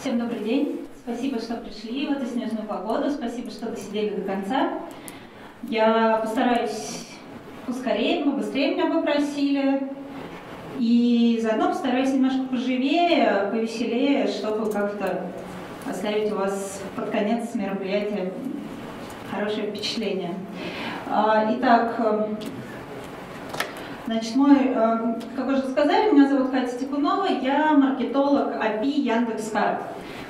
Всем добрый день. Спасибо, что пришли в эту снежную погоду. Спасибо, что досидели до конца. Я постараюсь ускорее, побыстрее меня попросили. И заодно постараюсь немножко поживее, повеселее, чтобы как-то оставить у вас под конец мероприятия хорошее впечатление. А, итак, Значит, мой, э, как уже сказали, меня зовут Катя Степунова, я маркетолог API Яндекс.Карт.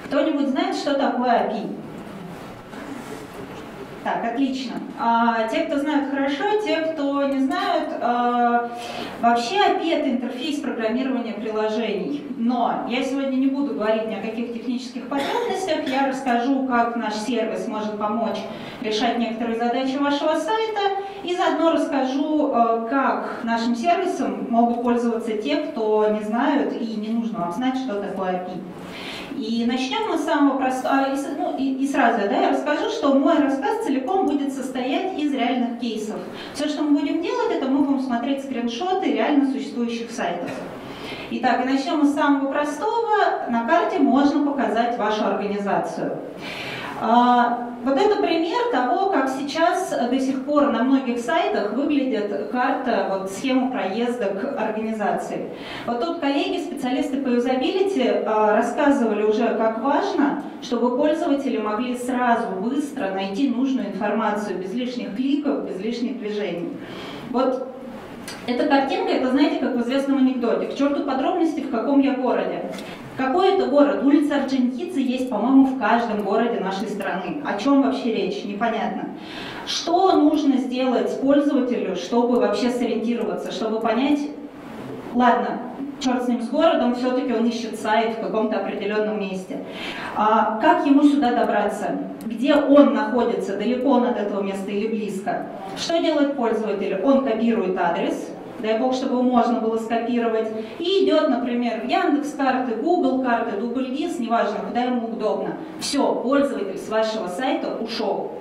Кто-нибудь знает, что такое API? Так, отлично. А, те, кто знают хорошо, те, кто не знают, а, вообще API это интерфейс программирования приложений. Но я сегодня не буду говорить ни о каких технических подробностях, я расскажу, как наш сервис может помочь решать некоторые задачи вашего сайта, и заодно расскажу, а, как нашим сервисом могут пользоваться те, кто не знают, и не нужно вам знать, что такое API. И начнем мы с самого простого, а, и, ну, и, и сразу да, я расскажу, что мой рассказ целиком будет состоять из реальных кейсов. Все, что мы будем делать, это мы будем смотреть скриншоты реально существующих сайтов. Итак, и начнем мы с самого простого. На карте можно показать вашу организацию. А, вот это пример того, как сейчас до сих пор на многих сайтах выглядит карта, вот схема проезда к организации. Вот тут коллеги, специалисты по юзабилити а, рассказывали уже, как важно, чтобы пользователи могли сразу, быстро найти нужную информацию, без лишних кликов, без лишних движений. Вот эта картинка, это знаете, как в известном анекдоте. К черту подробности, в каком я городе. Какой это город? Улица Орджоникидзе есть, по-моему, в каждом городе нашей страны. О чем вообще речь? Непонятно. Что нужно сделать пользователю, чтобы вообще сориентироваться, чтобы понять, ладно, черт с ним с городом, все-таки он ищет сайт в каком-то определенном месте. А как ему сюда добраться? Где он находится? Далеко он от этого места или близко? Что делает пользователь? Он копирует адрес, дай бог, чтобы его можно было скопировать, и идет, например, в Яндекс карты, Google карты, Дубльгиз, неважно, куда ему удобно. Все, пользователь с вашего сайта ушел.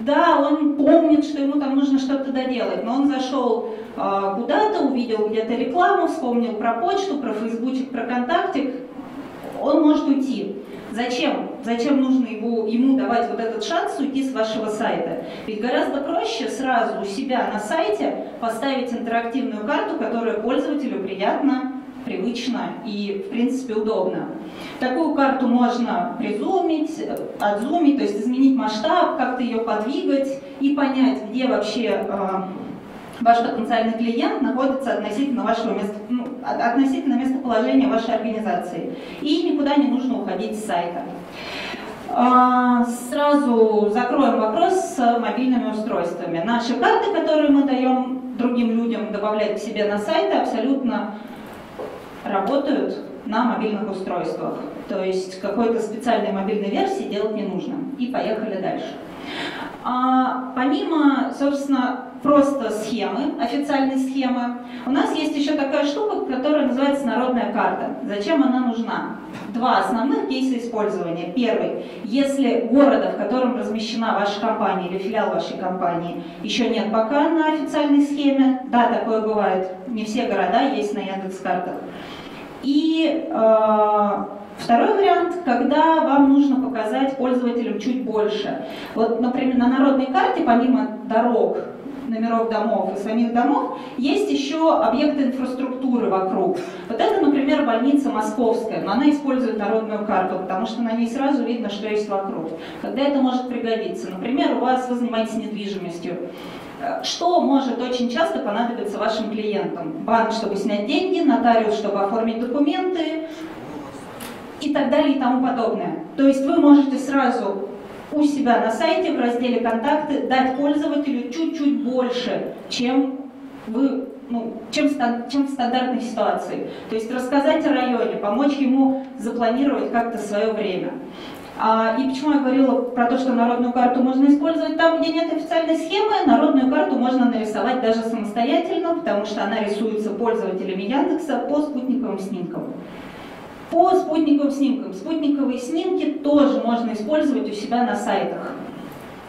Да, он помнит, что ему там нужно что-то доделать, но он зашел э, куда-то, увидел где-то рекламу, вспомнил про почту, про фейсбучик, про контактик, он может уйти. Зачем? Зачем нужно его, ему давать вот этот шанс уйти с вашего сайта? Ведь гораздо проще сразу у себя на сайте поставить интерактивную карту, которая пользователю приятна, привычно и, в принципе, удобно. Такую карту можно призумить, отзумить, то есть изменить масштаб, как-то ее подвигать и понять, где вообще э, ваш потенциальный клиент находится относительно вашего места, относительно местоположения вашей организации. И никуда не нужно уходить с сайта. А, сразу закроем вопрос с мобильными устройствами. Наши карты, которые мы даем другим людям добавлять к себе на сайты, абсолютно работают на мобильных устройствах. То есть какой-то специальной мобильной версии делать не нужно. И поехали дальше. А, помимо, собственно, просто схемы, официальной схемы, у нас есть еще такая штука, которая называется народная карта. Зачем она нужна? Два основных кейса использования. Первый. Если города, в котором размещена ваша компания или филиал вашей компании, еще нет пока на официальной схеме, да, такое бывает, не все города есть на Яндекс.Картах. И э, Второй вариант, когда вам нужно показать пользователям чуть больше. Вот, например, на народной карте, помимо дорог, номеров домов и самих домов, есть еще объекты инфраструктуры вокруг. Вот это, например, больница Московская, но она использует народную карту, потому что на ней сразу видно, что есть вокруг. Когда это может пригодиться? Например, у вас вы занимаетесь недвижимостью. Что может очень часто понадобиться вашим клиентам? Банк, чтобы снять деньги, нотариус, чтобы оформить документы, и так далее и тому подобное. То есть вы можете сразу у себя на сайте в разделе «Контакты» дать пользователю чуть-чуть больше, чем вы ну, чем, чем в стандартной ситуации. То есть рассказать о районе, помочь ему запланировать как-то свое время. А, и почему я говорила про то, что народную карту можно использовать там, где нет официальной схемы, народную карту можно нарисовать даже самостоятельно, потому что она рисуется пользователями Яндекса по спутниковым снимкам. По спутниковым снимкам. Спутниковые снимки тоже можно использовать у себя на сайтах.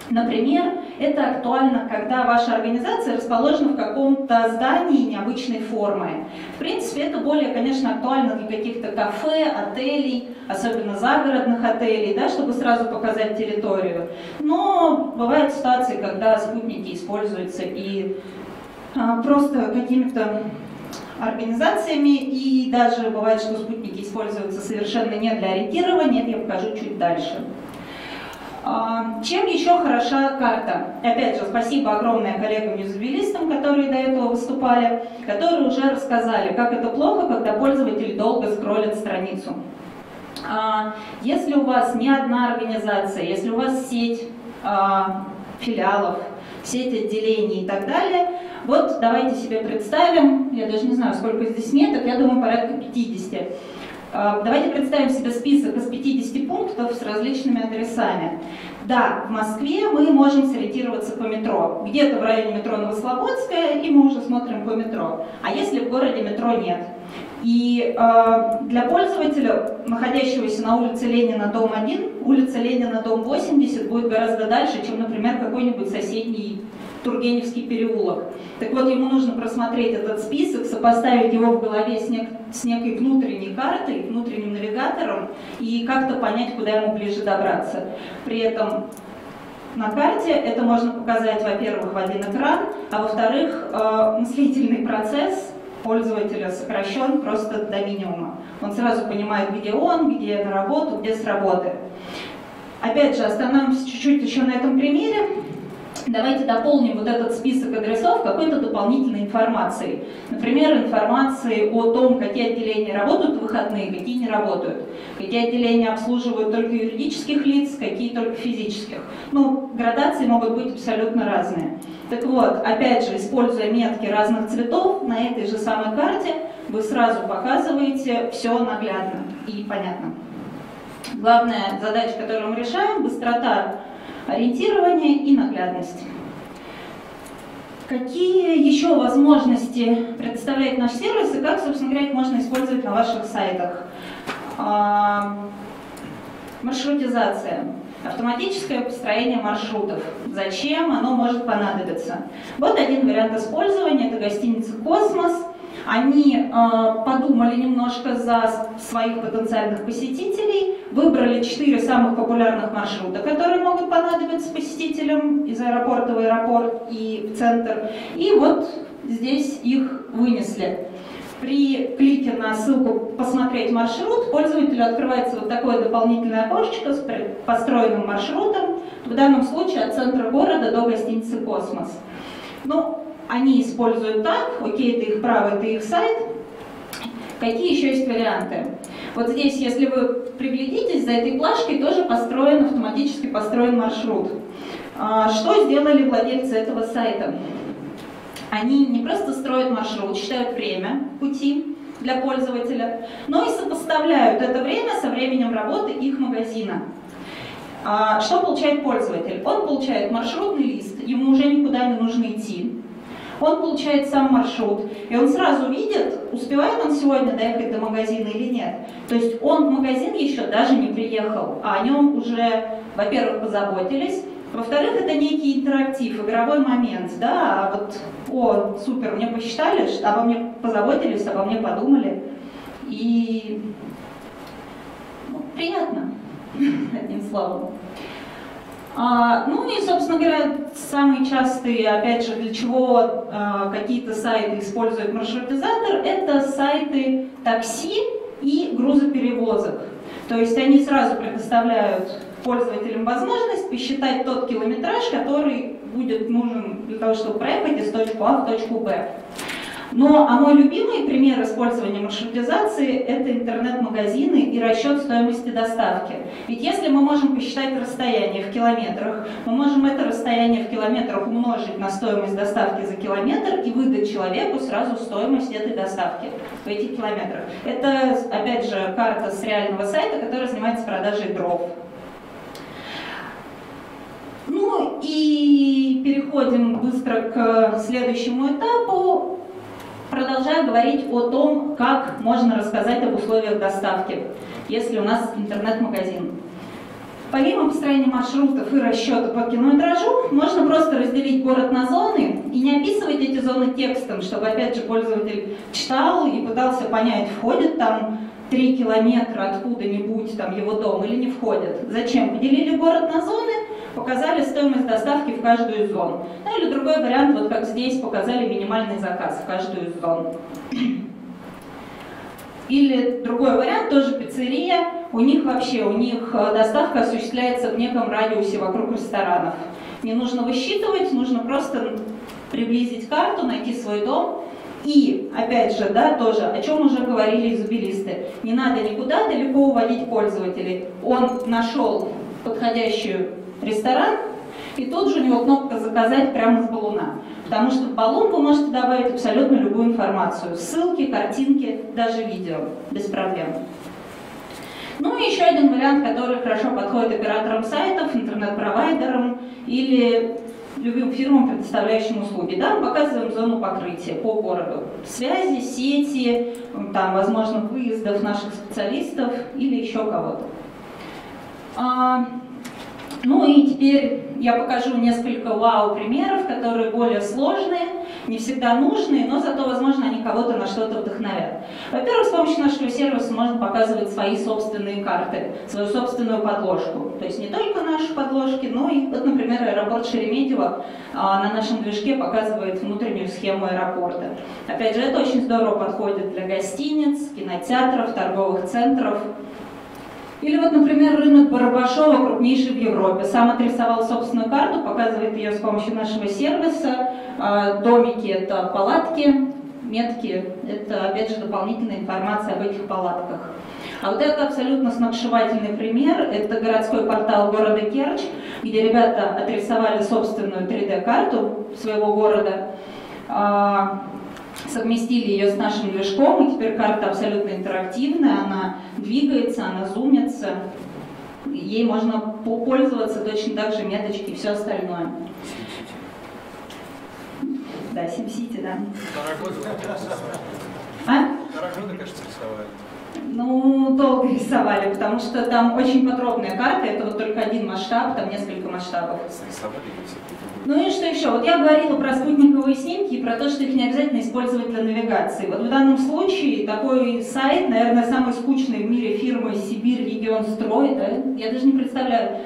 Например, это актуально, когда ваша организация расположена в каком-то здании необычной формы. В принципе, это более, конечно, актуально для каких-то кафе, отелей, особенно загородных отелей, да, чтобы сразу показать территорию. Но бывают ситуации, когда спутники используются и а, просто какими-то организациями, и даже бывает, что спутники используются совершенно не для ориентирования, это я покажу чуть дальше. А, чем еще хороша карта? Опять же, спасибо огромное коллегам-юзабилистам, которые до этого выступали, которые уже рассказали, как это плохо, когда пользователи долго скроллят страницу. А, если у вас не одна организация, если у вас сеть а, филиалов, сеть отделений и так далее, вот давайте себе представим, я даже не знаю, сколько здесь меток, я думаю, порядка 50 а, давайте представим себе список из 50 пунктов с различными адресами. Да, в Москве мы можем сориентироваться по метро. Где-то в районе метро Новослободская, и мы уже смотрим по метро. А если в городе метро нет? И э, для пользователя, находящегося на улице Ленина, дом 1, улица Ленина, дом 80 будет гораздо дальше, чем, например, какой-нибудь соседний Тургеневский переулок. Так вот, ему нужно просмотреть этот список, сопоставить его в голове с, нек с некой внутренней картой, внутренним навигатором и как-то понять, куда ему ближе добраться. При этом на карте это можно показать, во-первых, в один экран, а во-вторых, э, мыслительный процесс пользователя сокращен просто до минимума. Он сразу понимает, где он, где на работу, где с работы. Опять же, остановимся чуть-чуть еще на этом примере. Давайте дополним вот этот список адресов какой-то дополнительной информацией. Например, информацией о том, какие отделения работают в выходные, какие не работают. Какие отделения обслуживают только юридических лиц, какие только физических. Ну, градации могут быть абсолютно разные. Так вот, опять же, используя метки разных цветов, на этой же самой карте вы сразу показываете все наглядно и понятно. Главная задача, которую мы решаем, быстрота ориентирование и наглядность. Какие еще возможности предоставляет наш сервис и как, собственно говоря, их можно использовать на ваших сайтах? А, маршрутизация. Автоматическое построение маршрутов. Зачем оно может понадобиться? Вот один вариант использования, это гостиница «Космос». Они э, подумали немножко за своих потенциальных посетителей, выбрали четыре самых популярных маршрута, которые могут понадобиться посетителям из аэропорта в аэропорт и в центр, и вот здесь их вынесли. При клике на ссылку «Посмотреть маршрут» пользователю открывается вот такое дополнительное окошечко с построенным маршрутом, в данном случае от центра города до гостиницы «Космос». Ну, они используют так, окей, это их право, это их сайт. Какие еще есть варианты? Вот здесь, если вы приглядитесь, за этой плашкой тоже построен, автоматически построен маршрут. А, что сделали владельцы этого сайта? Они не просто строят маршрут, считают время пути для пользователя, но и сопоставляют это время со временем работы их магазина. А, что получает пользователь? Он получает маршрутный лист, ему уже никуда не нужно идти он получает сам маршрут, и он сразу видит, успевает он сегодня доехать до магазина или нет. То есть он в магазин еще даже не приехал, а о нем уже, во-первых, позаботились, во-вторых, это некий интерактив, игровой момент, да, а вот, о, супер, мне посчитали, обо мне позаботились, обо мне подумали, и ну, приятно, одним словом. А, ну и, собственно говоря, самые частые, опять же, для чего а, какие-то сайты используют маршрутизатор, это сайты такси и грузоперевозок. То есть они сразу предоставляют пользователям возможность посчитать тот километраж, который будет нужен для того, чтобы проехать из точки А в точку Б. Но а мой любимый пример использования маршрутизации – это интернет-магазины и расчет стоимости доставки. Ведь если мы можем посчитать расстояние в километрах, мы можем это расстояние в километрах умножить на стоимость доставки за километр и выдать человеку сразу стоимость этой доставки в этих километрах. Это, опять же, карта с реального сайта, который занимается продажей дров. Ну и переходим быстро к следующему этапу продолжаю говорить о том, как можно рассказать об условиях доставки, если у нас интернет-магазин. Помимо построения маршрутов и расчета по километражу, можно просто разделить город на зоны и не описывать эти зоны текстом, чтобы, опять же, пользователь читал и пытался понять, входит там 3 километра откуда-нибудь там его дом или не входит. Зачем? Поделили город на зоны, показали стоимость доставки в каждую из зон. Ну или другой вариант, вот как здесь показали минимальный заказ в каждую из зон. Или другой вариант, тоже пиццерия, у них вообще, у них э, доставка осуществляется в неком радиусе вокруг ресторанов. Не нужно высчитывать, нужно просто приблизить карту, найти свой дом. И, опять же, да, тоже, о чем уже говорили изубилисты, не надо никуда далеко уводить пользователей. Он нашел подходящий ресторан, и тут же у него кнопка «Заказать» прямо с баллона. Потому что в баллон вы можете добавить абсолютно любую информацию. Ссылки, картинки, даже видео. Без проблем. Ну и еще один вариант, который хорошо подходит операторам сайтов, интернет-провайдерам или любым фирмам, предоставляющим услуги. Да, мы показываем зону покрытия по городу. Связи, сети, там, возможно, выездов наших специалистов или еще кого-то. Ну и теперь я покажу несколько вау-примеров, которые более сложные, не всегда нужные, но зато, возможно, они кого-то на что-то вдохновят. Во-первых, с помощью нашего сервиса можно показывать свои собственные карты, свою собственную подложку. То есть не только наши подложки, но и, вот, например, аэропорт Шереметьево а, на нашем движке показывает внутреннюю схему аэропорта. Опять же, это очень здорово подходит для гостиниц, кинотеатров, торговых центров, или вот, например, рынок Барабашова, крупнейший в Европе, сам отрисовал собственную карту, показывает ее с помощью нашего сервиса. А, домики – это палатки, метки – это, опять же, дополнительная информация об этих палатках. А вот это абсолютно сногсшибательный пример. Это городской портал города Керчь, где ребята отрисовали собственную 3D-карту своего города а, совместили ее с нашим движком, и теперь карта абсолютно интерактивная, она двигается, она зумится, ей можно пользоваться точно так же меточки и все остальное. Да, SimCity, да. А? Дорого, кажется, рисовали. Ну, долго рисовали, потому что там очень подробная карта, это вот только один масштаб, там несколько масштабов. Ну и что еще? Вот я говорила про спутниковые снимки и про то, что их не обязательно использовать для навигации. Вот в данном случае такой сайт, наверное, самый скучный в мире фирмы Сибирь Регион Строй, да? я даже не представляю.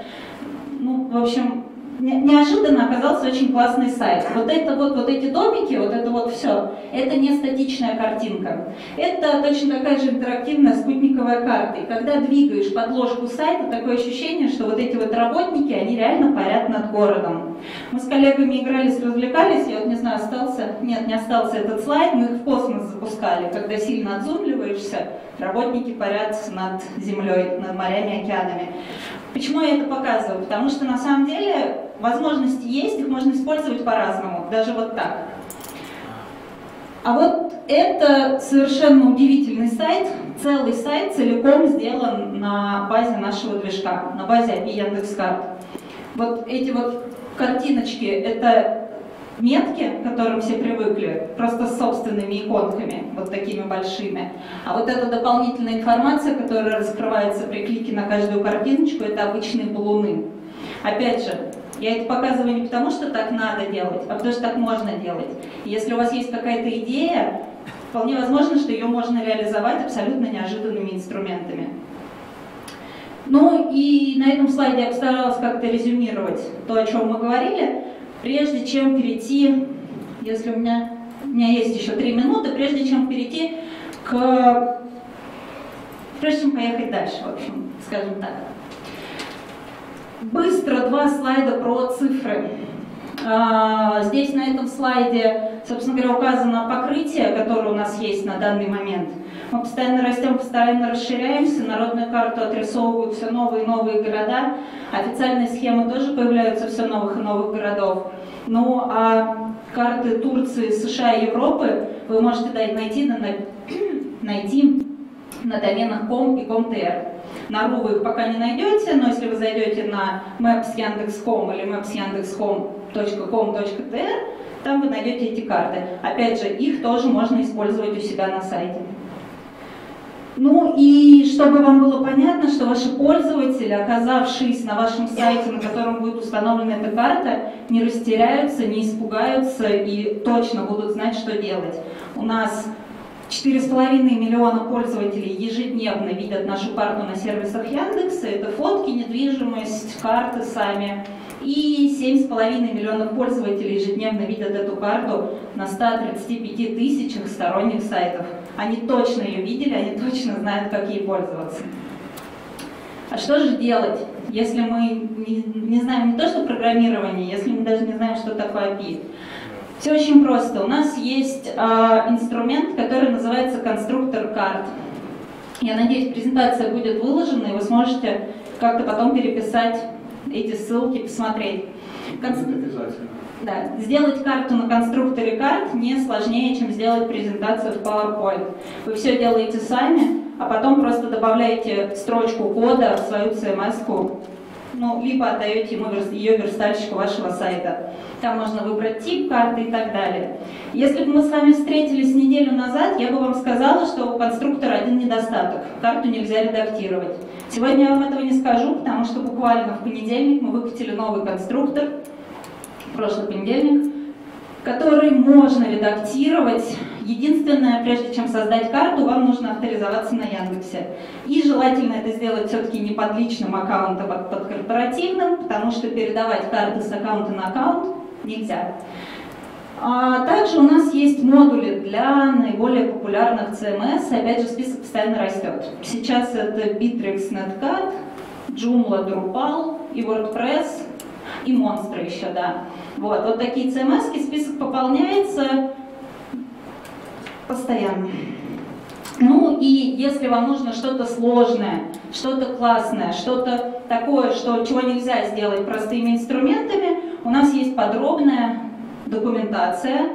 Ну, в общем, неожиданно оказался очень классный сайт. Вот это вот, вот эти домики, вот это вот все, это не статичная картинка. Это точно такая же интерактивная спутниковая карта. И когда двигаешь подложку сайта, такое ощущение, что вот эти вот работники, они реально парят над городом. Мы с коллегами игрались, развлекались, я вот не знаю, остался, нет, не остался этот слайд, мы их в космос запускали, когда сильно отзумливаешься, работники парят над землей, над морями, океанами. Почему я это показываю? Потому что на самом деле возможности есть, их можно использовать по-разному, даже вот так. А вот это совершенно удивительный сайт, целый сайт целиком сделан на базе нашего движка, на базе API Яндекс.Карт. Вот эти вот картиночки, это метки, к которым все привыкли, просто с собственными иконками, вот такими большими. А вот эта дополнительная информация, которая раскрывается при клике на каждую картиночку, это обычные баллоны. Опять же, я это показываю не потому, что так надо делать, а потому что так можно делать. если у вас есть какая-то идея, вполне возможно, что ее можно реализовать абсолютно неожиданными инструментами. Ну и на этом слайде я постаралась как-то резюмировать то, о чем мы говорили. Прежде чем перейти, если у меня, у меня есть еще три минуты, прежде чем перейти к... Прежде чем поехать дальше, в общем, скажем так. Быстро два слайда про цифры. А, здесь на этом слайде, собственно говоря, указано покрытие, которое у нас есть на данный момент. Мы постоянно растем, постоянно расширяемся, народную карту отрисовывают все новые и новые города, официальные схемы тоже появляются все новых и новых городов. Ну а карты Турции, США и Европы вы можете найти на, найти на доменах com и com.tr. На RU вы их пока не найдете, но если вы зайдете на maps или maps там вы найдете эти карты. Опять же, их тоже можно использовать у себя на сайте. Ну и чтобы вам было понятно, что ваши пользователи, оказавшись на вашем сайте, на котором будет установлена эта карта, не растеряются, не испугаются и точно будут знать, что делать. У нас 4,5 миллиона пользователей ежедневно видят нашу карту на сервисах Яндекса. Это фотки, недвижимость, карты сами. И 7,5 миллионов пользователей ежедневно видят эту карту на 135 тысячах сторонних сайтов. Они точно ее видели, они точно знают, как ей пользоваться. А что же делать, если мы не, не знаем не то, что программирование, если мы даже не знаем, что такое API? Все очень просто. У нас есть э, инструмент, который называется конструктор карт. Я надеюсь, презентация будет выложена, и вы сможете как-то потом переписать эти ссылки, посмотреть. Конст... Обязательно. Да, сделать карту на конструкторе карт не сложнее, чем сделать презентацию в PowerPoint. Вы все делаете сами, а потом просто добавляете строчку кода в свою CMS-ку, ну, либо отдаете ему ее верстальщику вашего сайта. Там можно выбрать тип карты и так далее. Если бы мы с вами встретились неделю назад, я бы вам сказала, что у конструктора один недостаток. Карту нельзя редактировать. Сегодня я вам этого не скажу, потому что буквально в понедельник мы выкатили новый конструктор, прошлый понедельник, который можно редактировать. Единственное, прежде чем создать карту, вам нужно авторизоваться на Яндексе. И желательно это сделать все-таки не под личным аккаунтом, а под корпоративным, потому что передавать карты с аккаунта на аккаунт нельзя. А также у нас есть модули для наиболее популярных CMS, опять же список постоянно растет. Сейчас это Bittrex Netcat, Joomla Drupal и WordPress, и монстры еще, да. Вот, вот такие CMS, список пополняется постоянно. Ну и если вам нужно что-то сложное, что-то классное, что-то такое, что, чего нельзя сделать простыми инструментами, у нас есть подробная документация.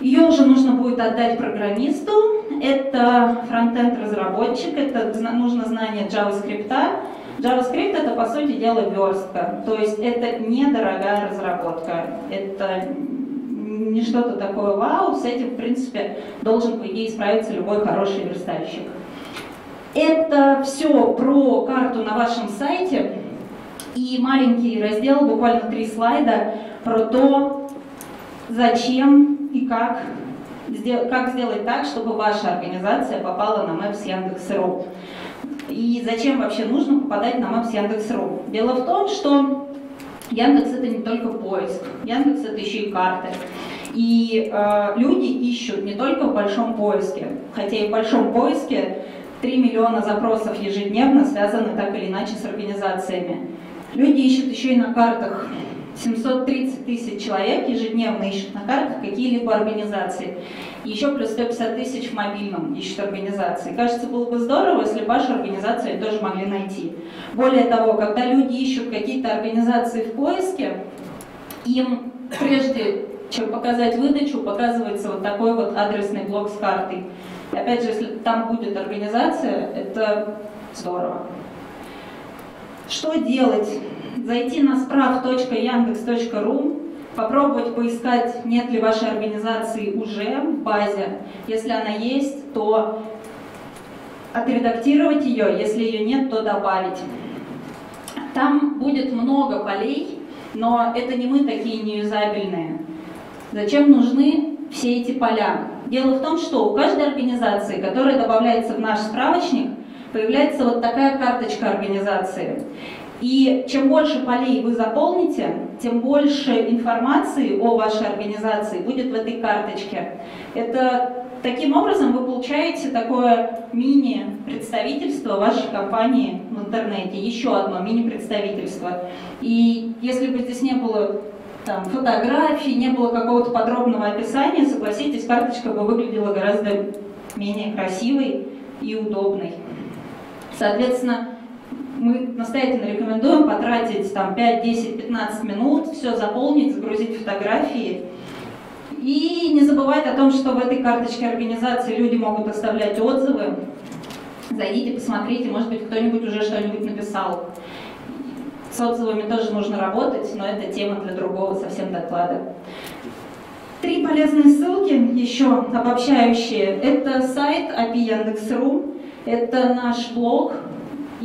Ее уже нужно будет отдать программисту. Это фронтенд разработчик, это нужно знание JavaScript, JavaScript это по сути дела верстка, то есть это недорогая разработка, это не что-то такое вау, с этим в принципе должен по идее справиться любой хороший верстальщик. Это все про карту на вашем сайте и маленький раздел, буквально три слайда, про то, зачем и как, как сделать так, чтобы ваша организация попала на Maps Яндекс.ру. И зачем вообще нужно попадать на Maps Яндекс.ру? Дело в том, что Яндекс это не только поиск, Яндекс это еще и карты. И э, люди ищут не только в большом поиске, хотя и в большом поиске 3 миллиона запросов ежедневно связаны так или иначе с организациями. Люди ищут еще и на картах. 730 тысяч человек ежедневно ищут на картах какие-либо организации. Еще плюс 150 тысяч в мобильном ищут организации. Кажется, было бы здорово, если бы вашу организацию тоже могли найти. Более того, когда люди ищут какие-то организации в поиске, им прежде чем показать выдачу, показывается вот такой вот адресный блок с картой. И опять же, если там будет организация, это здорово. Что делать? Зайти на справ.яндекс.ру, попробовать поискать, нет ли вашей организации уже в базе. Если она есть, то отредактировать ее, если ее нет, то добавить. Там будет много полей, но это не мы такие неюзабельные. Зачем нужны все эти поля? Дело в том, что у каждой организации, которая добавляется в наш справочник, появляется вот такая карточка организации. И чем больше полей вы заполните, тем больше информации о вашей организации будет в этой карточке. Это таким образом вы получаете такое мини-представительство вашей компании в интернете, еще одно мини-представительство. И если бы здесь не было там, фотографий, не было какого-то подробного описания, согласитесь, карточка бы выглядела гораздо менее красивой и удобной. Соответственно, мы настоятельно рекомендуем потратить там 5, 10, 15 минут, все заполнить, загрузить фотографии. И не забывать о том, что в этой карточке организации люди могут оставлять отзывы. Зайдите, посмотрите, может быть, кто-нибудь уже что-нибудь написал. С отзывами тоже нужно работать, но это тема для другого совсем доклада. Три полезные ссылки, еще обобщающие. Это сайт API Это наш блог,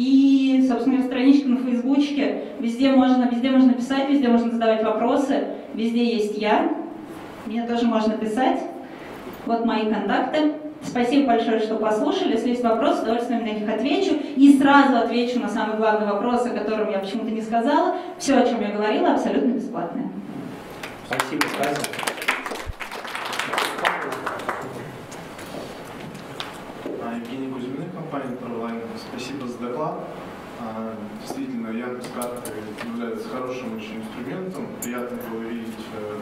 и, собственно, страничка на Фейсбучке. Везде можно, везде можно писать, везде можно задавать вопросы. Везде есть я. Мне тоже можно писать. Вот мои контакты. Спасибо большое, что послушали. Если есть вопросы, с удовольствием на них отвечу. И сразу отвечу на самый главный вопрос, о котором я почему-то не сказала. Все, о чем я говорила, абсолютно бесплатное. Спасибо, спасибо. Компания Proline. Спасибо за доклад. А, действительно, Яндекс.Карты является хорошим очень инструментом. Приятно было видеть э,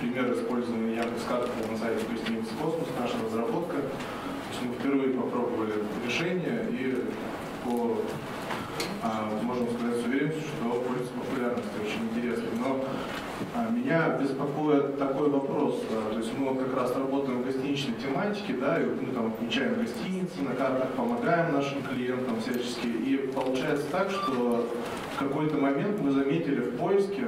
пример использования Яндекс.Карты на сайте гостиницы «Космос», наша разработка. То есть мы впервые попробовали решение и по, а, можем сказать с уверенностью, что пользуется популярностью, очень интересно. Но а, меня беспокоит такой вопрос. То есть мы как раз работаем в гостиничной тематике, да, и мы там отмечаем гостиницы, на картах помогаем нашим клиентам всячески. И получается так, что в какой-то момент мы заметили в поиске,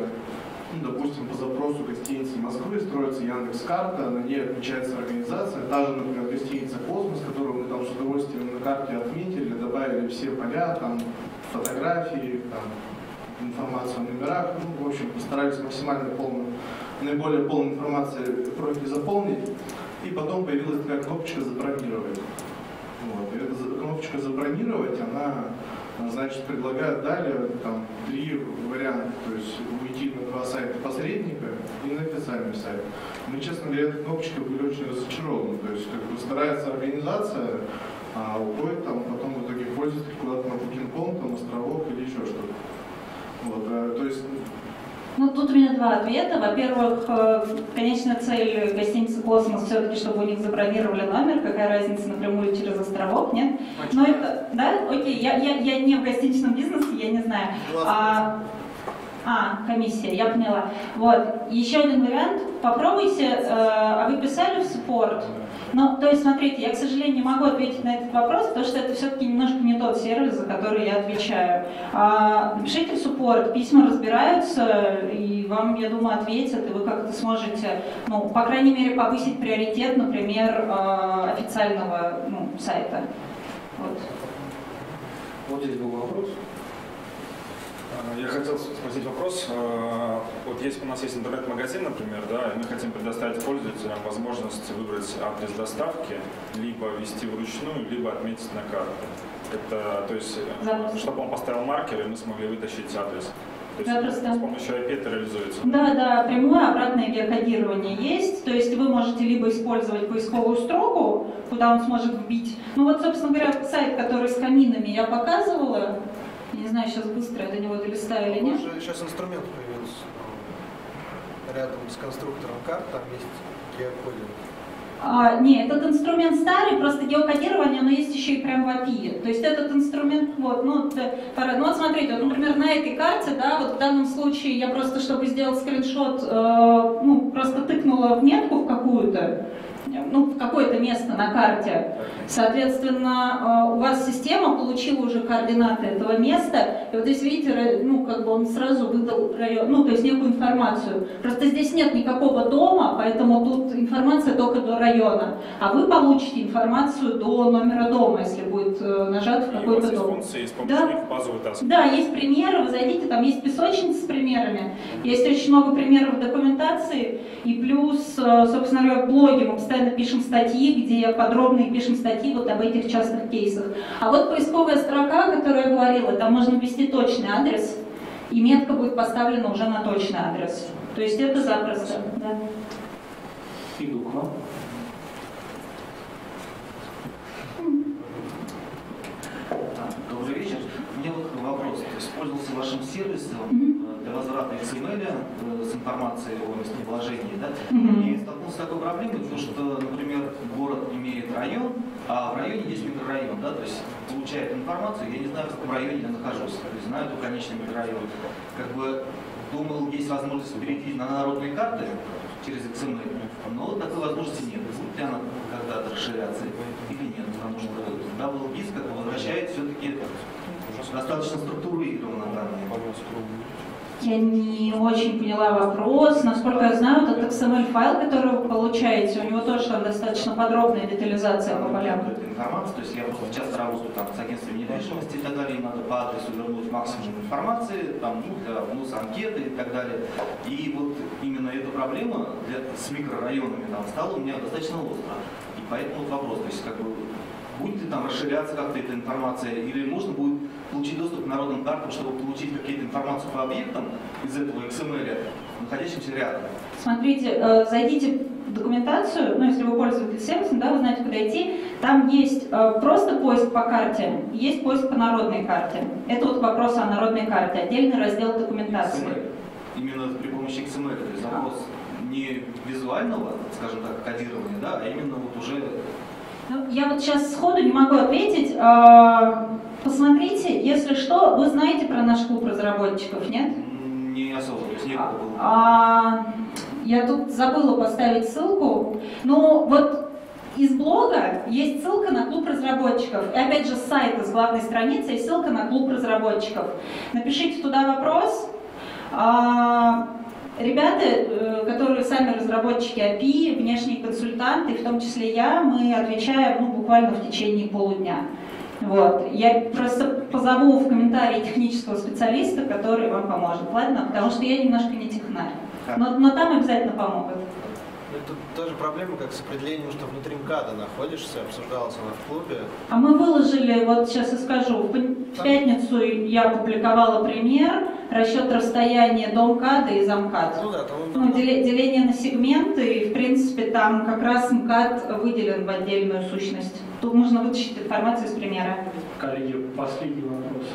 ну, допустим, по запросу гостиницы Москвы строится Яндекс.Карта, на ней отмечается организация, та же, например, гостиница Космос, которую мы там с удовольствием на карте отметили, добавили все поля, там фотографии, там, информацию о номерах. Ну, в общем, постарались максимально полную, наиболее полную информацию профиль заполнить. И потом появилась такая кнопочка «Забронировать». Вот. И эта кнопочка «Забронировать», она значит, предлагает далее там, три варианта, то есть уйти на два сайта посредника и на официальный сайт. Мы, честно говоря, этой кнопочкой были очень разочарованы, то есть как бы старается организация, а уходит там потом в итоге пользователь куда-то на Booking.com, там островок или еще что-то. Вот, э, то есть ну, тут у меня два ответа. Во-первых, э, конечная цель гостиницы «Космос» все-таки, чтобы у них забронировали номер. Какая разница, напрямую через островок, нет? Но это, да? Окей, я, я, я не в гостиничном бизнесе, я не знаю. А, а, комиссия, я поняла. Вот, еще один вариант. Попробуйте, э, а вы писали в суппорт? Ну, то есть, смотрите, я, к сожалению, не могу ответить на этот вопрос, потому что это все-таки немножко не тот сервис, за который я отвечаю. А, напишите в суппорт, письма разбираются, и вам, я думаю, ответят, и вы как-то сможете, ну, по крайней мере, повысить приоритет, например, а, официального ну, сайта. Вот. Вот здесь был вопрос. А, я хотел спросить вопрос. А, вот если у нас есть интернет-магазин, например, да, и мы хотим предоставить пользователям возможность выбрать адрес доставки, либо ввести вручную, либо отметить на карте. Это, то есть, Запросто. чтобы он поставил маркер, и мы смогли вытащить адрес. То есть Запросто. с помощью IP это реализуется. Да, да, прямое обратное геокодирование есть. То есть вы можете либо использовать поисковую строку, куда он сможет вбить. Ну вот, собственно говоря, сайт, который с каминами я показывала, я не знаю, сейчас быстро до него долистаю или нет. Уже сейчас инструмент появился рядом с конструктором карт, там есть геокодинг. А, не, этот инструмент старый, просто геокодирование, оно есть еще и прям в API. То есть этот инструмент, вот, ну, вот, э, ну вот смотрите, вот, например, на этой карте, да, вот в данном случае я просто, чтобы сделать скриншот, э, ну, просто тыкнула в метку в какую-то, ну, в какое-то место на карте. Соответственно, э, у вас система получила уже координаты этого места, и вот здесь, видите, ну, как бы он сразу выдал район, ну, то есть некую информацию. Просто здесь нет никакого дома, поэтому тут информация только до района. А вы получите информацию до номера дома, если будет э, нажат в какой-то есть дом. функции, помощью Да. Да, есть примеры, вы зайдите, там есть песочница с примерами, есть очень много примеров документации, и плюс, э, собственно говоря, в блоге мы постоянно пишем статьи, где подробные пишем статьи вот об этих частных кейсах. А вот поисковая строка, о которой я говорила, там можно ввести точный адрес, и метка будет поставлена уже на точный адрес. То есть это запросто. Да. Иду к вам. Добрый вечер. У меня вот вопрос. Пользовался вашим сервисом Мгм. э, для возврата XML э, с информацией о местоположении, да? Мгм. И столкнулся с такой проблемой, потому что, например, город имеет район, а в районе есть микрорайон, да, то есть получает информацию, я не знаю, в каком районе я нахожусь, то есть знаю только конечный микрорайон. Как бы думал, есть возможность перейти на народные карты через XML, но вот такой возможности нет. Будет ли она когда-то расширяться или нет, потому что DoubleBiz как бы возвращает все-таки достаточно структурированно данные. Я не очень поняла вопрос. Насколько я знаю, этот XML-файл, который вы получаете, у него тоже там достаточно подробная детализация по полям. информации, то есть я просто часто работаю там с агентством недвижимости и так далее, надо по адресу вернуть максимум информации, там, ну, для вноса анкеты и так далее. И вот именно эта проблема для, с микрорайонами там стала у меня достаточно остро. И поэтому вот вопрос, то есть как бы будет ли там расширяться как-то эта информация, или можно будет получить доступ к народным картам, чтобы получить какие-то информацию по объектам из этого XML, находящимся рядом. Смотрите, э, зайдите в документацию, ну, если вы пользуетесь сервисом, да, вы знаете, куда идти. Там есть э, просто поиск по карте, есть поиск по народной карте. Это вот вопрос о народной карте, отдельный раздел документации. XML. Именно при помощи XML, то есть запрос не визуального, скажем так, кодирования, да, а именно вот уже я вот сейчас сходу не могу ответить. Э, Посмотрите, если что, вы знаете про наш клуб разработчиков, нет? не особо, то есть некуда было. А, я тут забыла поставить ссылку. Ну, вот из блога есть ссылка на клуб разработчиков. И опять же, с сайта, с главной страницы есть ссылка на клуб разработчиков. Напишите туда вопрос. А, Ребята, э, которые сами разработчики API, внешние консультанты, в том числе я, мы отвечаем ну, буквально в течение полудня. Вот. Я просто позову в комментарии технического специалиста, который вам поможет, ладно? Потому что я немножко не технарь. Но, но там обязательно помогут. Ну, Тут тоже проблема, как с определением, что внутри МКАДа находишься, обсуждалась она в клубе. А мы выложили, вот сейчас и скажу, в пятницу я опубликовала пример, расчет расстояния до МКАДа и замкада. Ну да, там Ну, деле- деление на сегменты, и, в принципе, там как раз МКАД выделен в отдельную сущность. Тут можно вытащить информацию из примера. Коллеги, последний вопрос.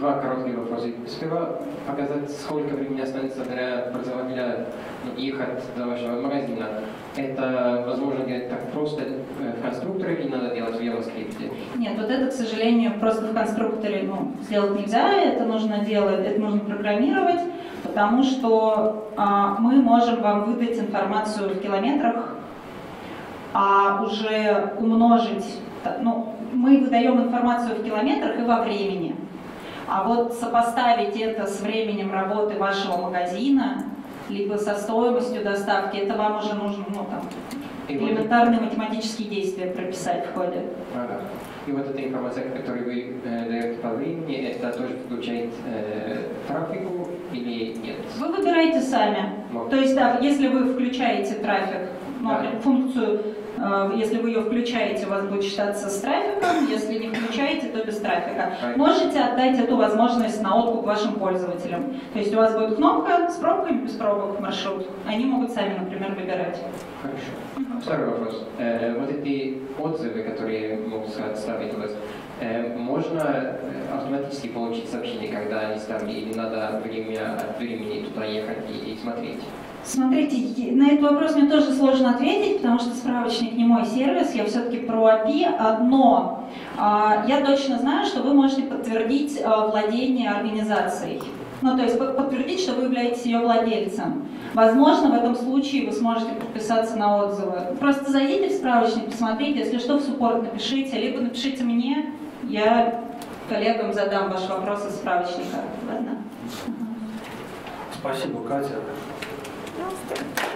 Два коротких вопроса. Сперва показать, сколько времени останется для пользователя ну, ехать до вашего магазина. Это возможно делать так просто э, в конструкторе или надо делать в JavaScript? Нет, вот это, к сожалению, просто в конструкторе ну, сделать нельзя, это нужно делать, это нужно программировать, потому что а, мы можем вам выдать информацию в километрах, а уже умножить, ну, мы выдаем информацию в километрах и во времени. А вот сопоставить это с временем работы вашего магазина, либо со стоимостью доставки, это вам уже нужно, ну, там, элементарные математические действия прописать в ходе. ага. И вот эта информация, которую вы э, даете по времени, это тоже включает э, трафику или нет? Вы выбираете сами. Вот. То есть, да, если вы включаете трафик, ну, Да. функцию, если вы ее включаете, у вас будет считаться с трафиком, если не включаете, то без трафика. Можете отдать эту возможность на откуп вашим пользователям. То есть у вас будет кнопка с пробками, без пробок маршрут. Они могут сами, например, выбирать. Хорошо. Второй вопрос. Э, вот эти отзывы, которые могут ставить у вас, э, можно э, автоматически получить сообщение, когда они ставили, или надо время от времени туда ехать и, и смотреть? Смотрите, на этот вопрос мне тоже сложно ответить, потому что справочник не мой сервис, я все-таки про API, а, но а, я точно знаю, что вы можете подтвердить а, владение организацией. Ну, то есть под- подтвердить, что вы являетесь ее владельцем. Возможно, в этом случае вы сможете подписаться на отзывы. Просто зайдите в справочник, посмотрите, если что, в суппорт напишите, либо напишите мне, я коллегам задам ваш вопрос из справочника. Ладно? Спасибо, Катя. Gracias.